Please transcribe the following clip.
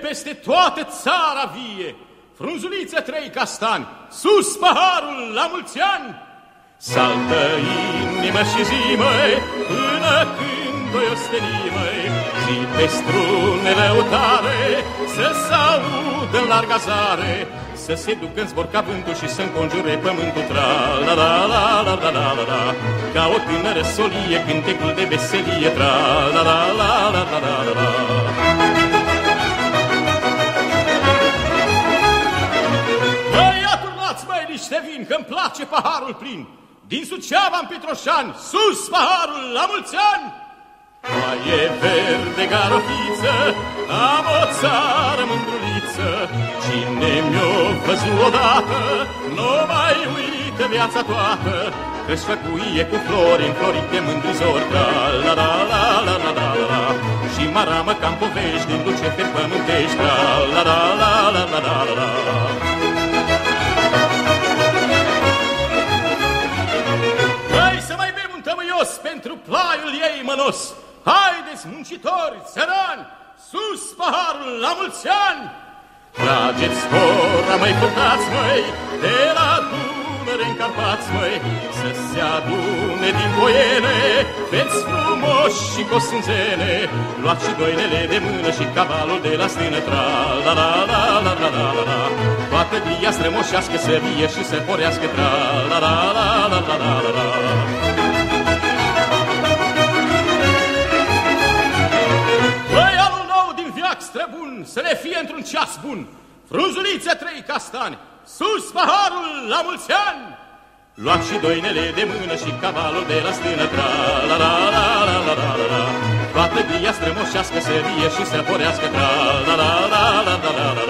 peste toată țara vie. Frunzuliță trei castani, sus paharul la mulți ani! Saltă inimă și zi, măi, până când voi osteni, măi, zi pe strune lăutare, să se audă în larga zare, să se ducă în zbor ca vântul și să înconjure pământul tra la la la la la la la la ca o tânără solie cântecul de veselie tra la la la la la la la la nici de vin, că-mi place paharul plin. Din Suceava în Petroșani, sus paharul, la mulți ani! Mai e verde garofiță, am o țară mândruliță, Cine mi-o văzut odată, nu mai uită viața toată, Că-și făcuie cu flori înflorite mândrizor, da, la, la, la, la, la, la, la, Și maramă cam povești, din duce pe pământești, da, la, la, pentru plaiul ei mănos. Haideți, muncitori, țărani, sus paharul la mulți ani! Trageți fora, mai purtați, măi, de la Dunăre în Carpați, măi, să se adune din boiene, veți frumoși și cosânzene, luați și doinele de mână și cavalul de la stână, tra la la la la la la la la Toată gria strămoșească să vie și să porească, tra la la la la la la la să ne fie într-un ceas bun. Frunzulițe trei castani, sus paharul la mulți ani! Luați și doinele de mână și cavalul de la stână, tra la la la la la la la la Toată gria strămoșească să vie și să porească, tra la la la la la la la la